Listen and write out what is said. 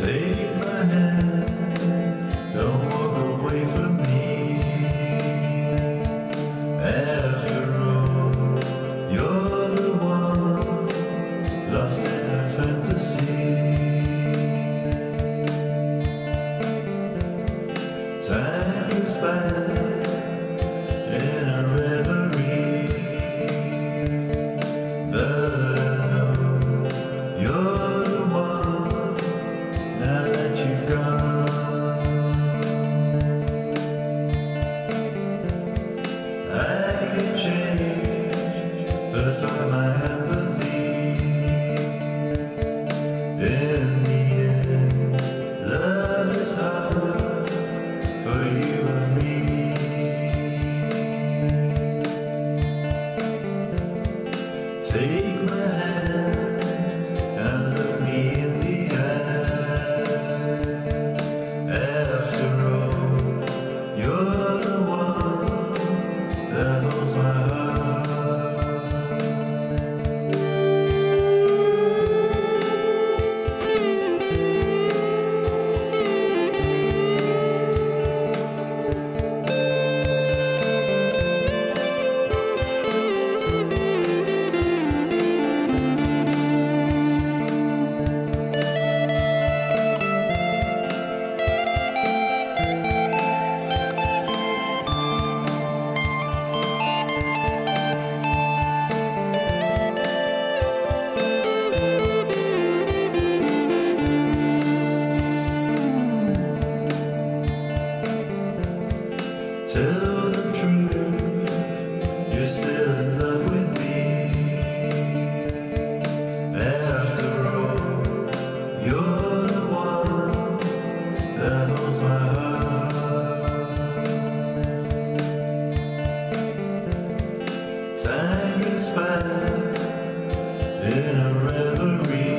Take my hand, don't walk away from me. After all, you're the one lost in a fantasy. Time goes by. See? Tell the truth, you're still in love with me. After all, you're the one that holds my heart. Time is by in a reverie.